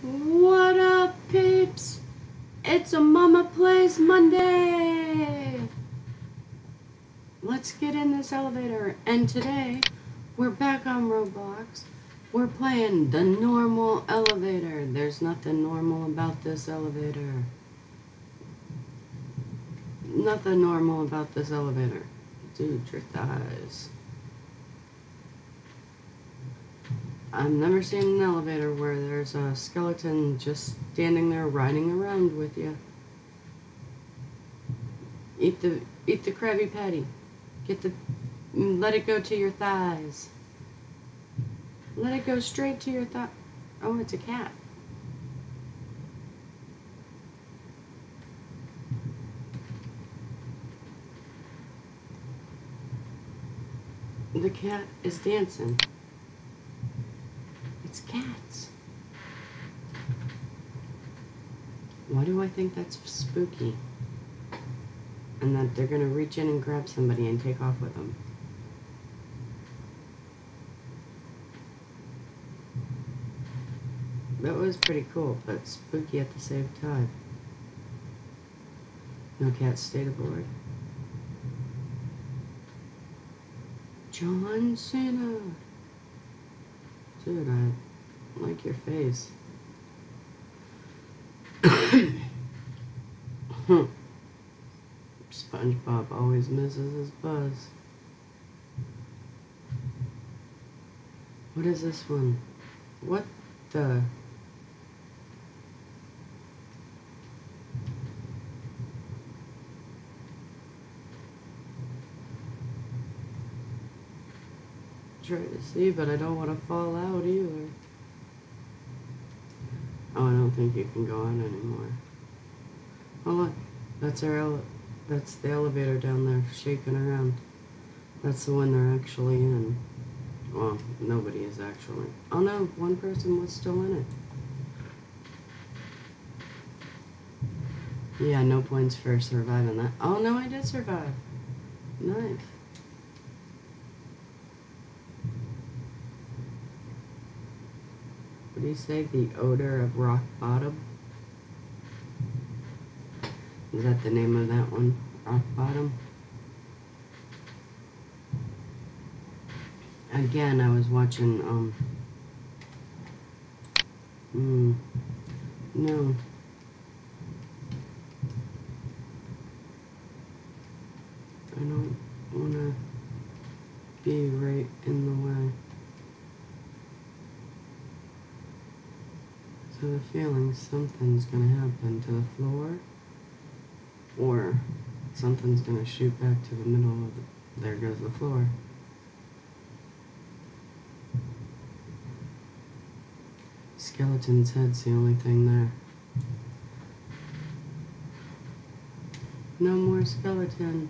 What up, peeps? It's a Momma Plays Monday! Let's get in this elevator. And today, we're back on Roblox. We're playing the normal elevator. There's nothing normal about this elevator. Nothing normal about this elevator. Dude, the eyes. I've never seen an elevator where there's a skeleton just standing there riding around with you. Eat the eat the Krabby Patty. Get the let it go to your thighs. Let it go straight to your thigh. Oh, it's a cat. The cat is dancing. It's cats. Why do I think that's spooky? And that they're gonna reach in and grab somebody and take off with them. That was pretty cool, but spooky at the same time. No cats stayed aboard. John Cena. Dude, I like your face. SpongeBob always misses his buzz. What is this one? What the? Try to see, but I don't want to fall out either. Oh, I don't think you can go on anymore. Oh look, that's our ele that's the elevator down there shaking around. That's the one they're actually in. Well, nobody is actually. Oh no, one person was still in it. Yeah, no points for surviving that. Oh no, I did survive. Nice. What do you say? The odor of rock bottom? Is that the name of that one? Rock bottom? Again, I was watching, um, hmm, no. I don't want to be right in the feeling something's gonna happen to the floor, or something's gonna shoot back to the middle of the, there goes the floor. Skeleton's head's the only thing there. No more skeleton.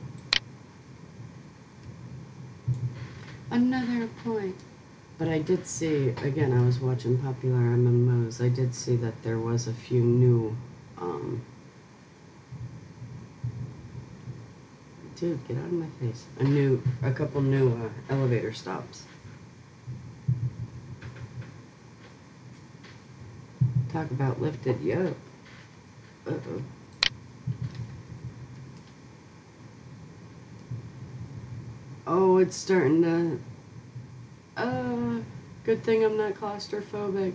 Another point. But I did see, again, I was watching PopularMMOs, I did see that there was a few new, um, dude, get out of my face, a new, a couple new uh, elevator stops. Talk about lifted you up. Uh-oh. Oh, it's starting to uh, good thing I'm not claustrophobic.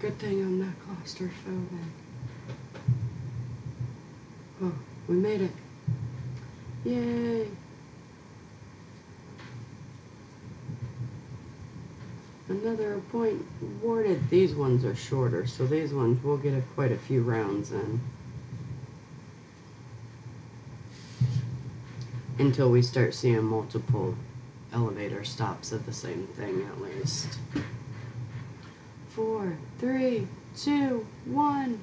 Good thing I'm not claustrophobic. Oh, we made it. Yay. Another point awarded. These ones are shorter, so these ones we'll get a, quite a few rounds in. Until we start seeing multiple elevator stops at the same thing at least. Four, three, two, one.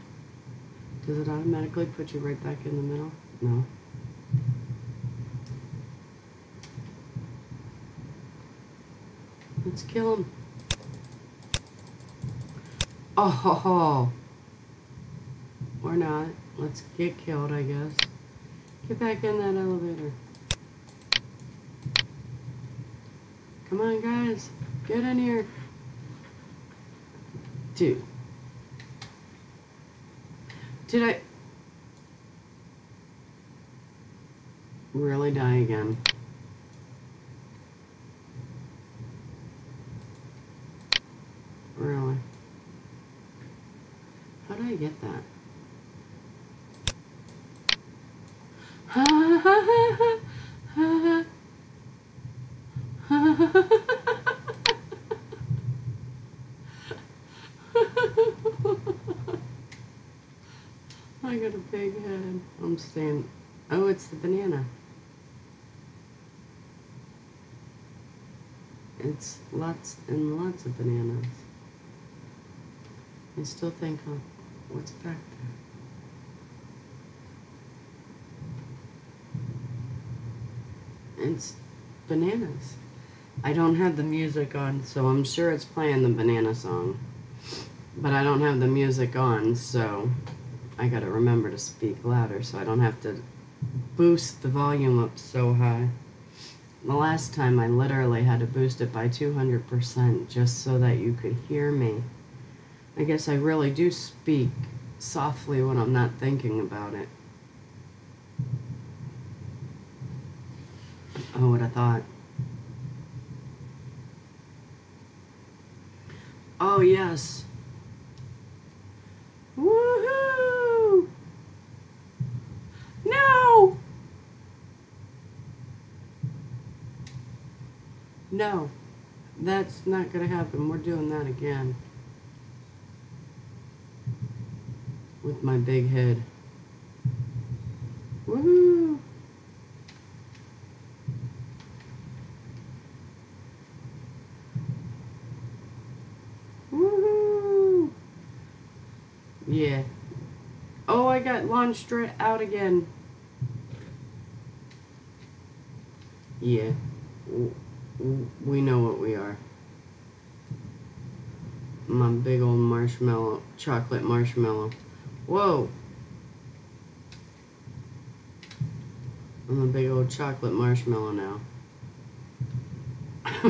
Does it automatically put you right back in the middle? No. Let's kill him. Oh, ho, ho. or not. Let's get killed, I guess. Get back in that elevator. Come on, guys. Get in here. Two. Did I really die again? Really? How did I get that? Ha ha ha ha ha ha ha I got a big head. I'm staying. Oh, it's the banana. It's lots and lots of bananas. I still think, oh, what's back there? It's bananas. I don't have the music on, so I'm sure it's playing the banana song. But I don't have the music on, so I gotta remember to speak louder so I don't have to boost the volume up so high. The last time I literally had to boost it by 200% just so that you could hear me. I guess I really do speak softly when I'm not thinking about it. Oh, what I thought. Oh, yes. Woohoo! No! No, that's not going to happen. We're doing that again. With my big head. Woohoo! Yeah. Oh, I got launched right out again. Yeah. We know what we are. My big old marshmallow, chocolate marshmallow. Whoa. I'm a big old chocolate marshmallow now. I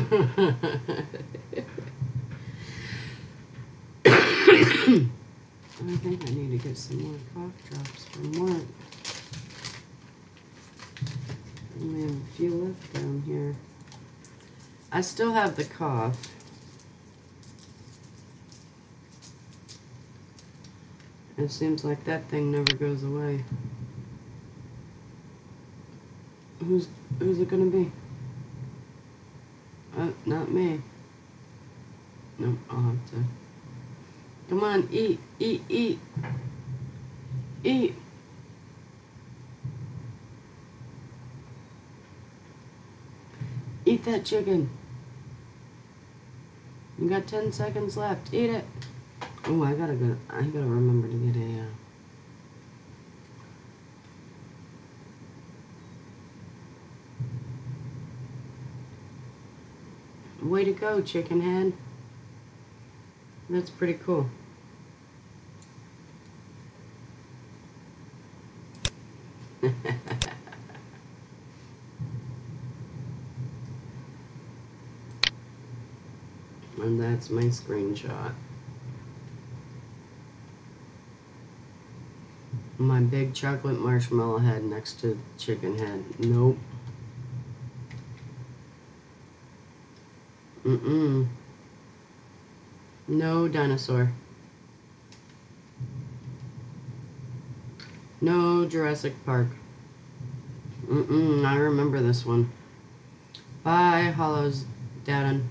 think I need to get some more cough drops from work. I only have a few left down here. I still have the cough. It seems like that thing never goes away. Who's who's it gonna be? Uh, not me. No, I'll have to. Come on, eat, eat, eat. Eat. Eat that chicken. You got 10 seconds left. Eat it. Oh, I gotta go. I gotta remember to get a. Uh, Way to go, chicken head. That's pretty cool. and that's my screenshot. My big chocolate marshmallow head next to chicken head. Nope. Mm-mm. No dinosaur. No Jurassic Park. Mm-mm, I remember this one. Bye, Hollows Dadden.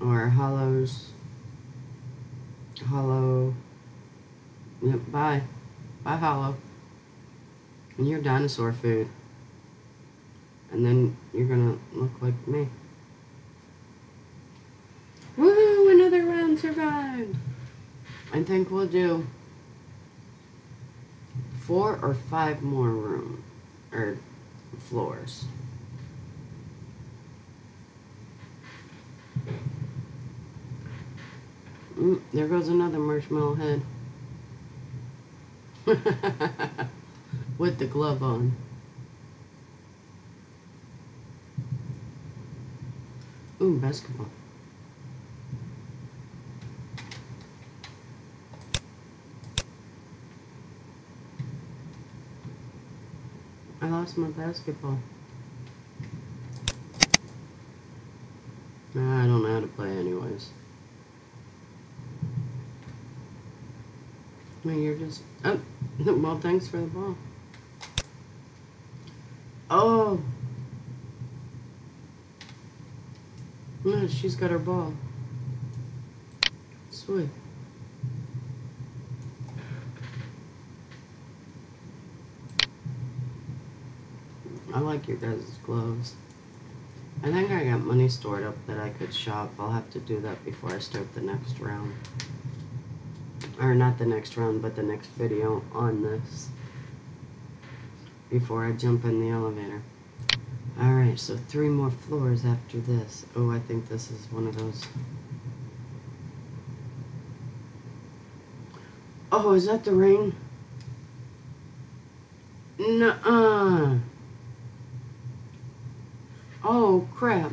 Or Hollows. Hollow. Yep, bye. Bye, Hollow. And you're dinosaur food. And then you're gonna look like me. Woohoo! Another round survived! I think we'll do four or five more room or floors. Mm, there goes another marshmallow head. With the glove on. Ooh, basketball. I lost my basketball. I don't know how to play anyways. I mean, you're just... Oh, well, thanks for the ball. Oh! No, she's got her ball. Sweet. I like your guys' gloves. I think I got money stored up that I could shop. I'll have to do that before I start the next round. Or not the next round, but the next video on this. Before I jump in the elevator. Alright, so three more floors after this. Oh, I think this is one of those. Oh, is that the ring? Nuh-uh. Oh, crap.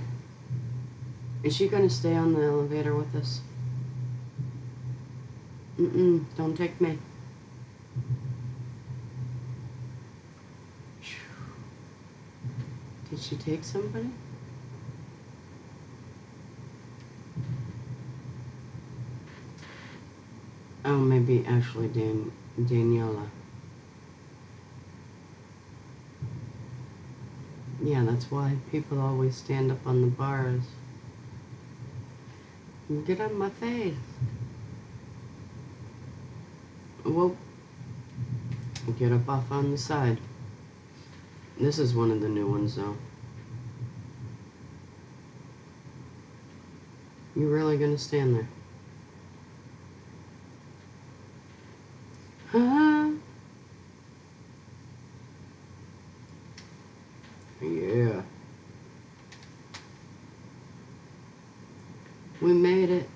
Is she gonna stay on the elevator with us? Mm-mm, don't take me. Did she take somebody? Oh, maybe Ashley Dan Daniela. Yeah, that's why people always stand up on the bars. Get on my face. Whoa. Get up off on the side. This is one of the new ones, though. You really gonna stand there? Huh? Yeah. We made it.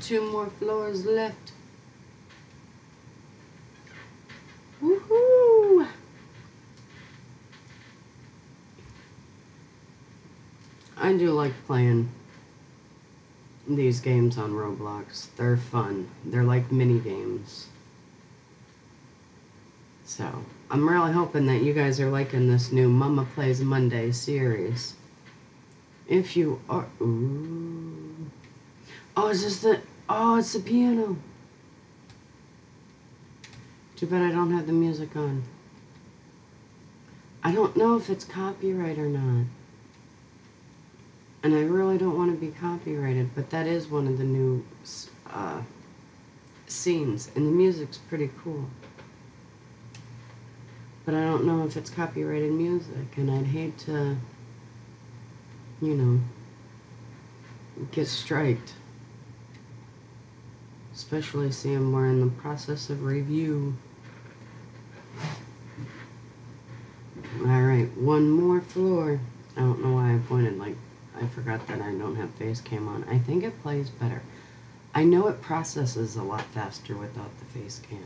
Two more floors left. Woohoo! I do like playing these games on Roblox. They're fun. They're like mini games. So, I'm really hoping that you guys are liking this new Momma Plays Monday series. If you are... Ooh. Oh, is this the... Oh, it's the piano. Too bad I don't have the music on. I don't know if it's copyright or not. And I really don't want to be copyrighted, but that is one of the new uh, scenes, and the music's pretty cool. But I don't know if it's copyrighted music, and I'd hate to, you know, get striked. Especially seeing we're in the process of review. Alright, one more floor. I don't know why I pointed like I forgot that I don't have face cam on. I think it plays better. I know it processes a lot faster without the face cam.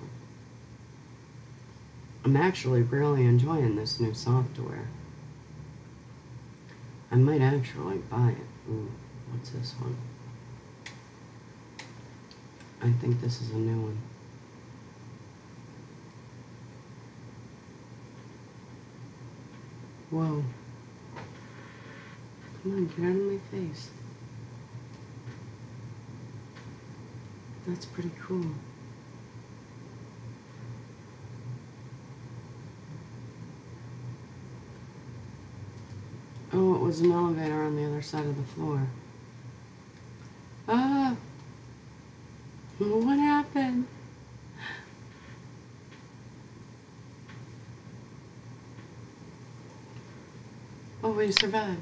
I'm actually really enjoying this new software. I might actually buy it. Ooh, what's this one? I think this is a new one. Whoa. Come on, get out of my face. That's pretty cool. Oh, it was an elevator on the other side of the floor. Ah! What happened? Oh, we survived.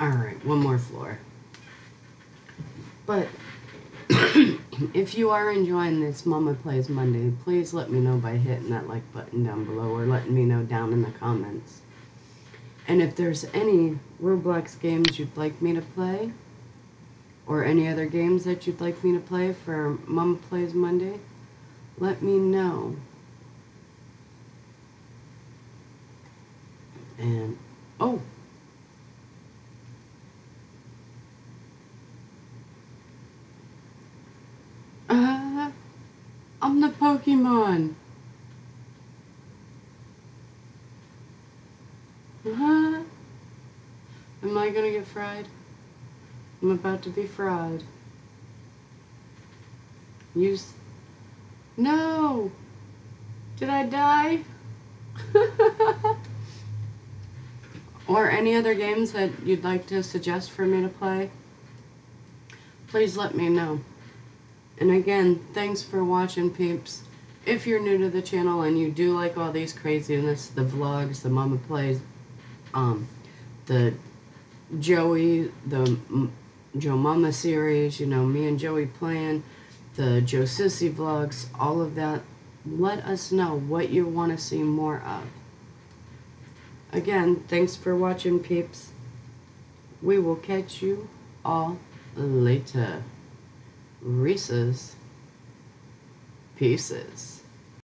Alright, one more floor. But if you are enjoying this Momma Plays Monday, please let me know by hitting that like button down below or letting me know down in the comments. And if there's any Roblox games you'd like me to play, or any other games that you'd like me to play for Momma Plays Monday, let me know. And oh, uh, I'm the Pokemon. Uh-huh. Am I gonna get fried? I'm about to be fried. Use. No! Did I die? or any other games that you'd like to suggest for me to play? Please let me know. And again, thanks for watching, peeps. If you're new to the channel and you do like all these craziness, the vlogs, the Momma Plays, um, the Joey, the JoeMomma series, you know, me and Joey playing, the Joe Sissy vlogs, all of that, let us know what you want to see more of. Again, thanks for watching, peeps. We will catch you all later. Reese's Pieces.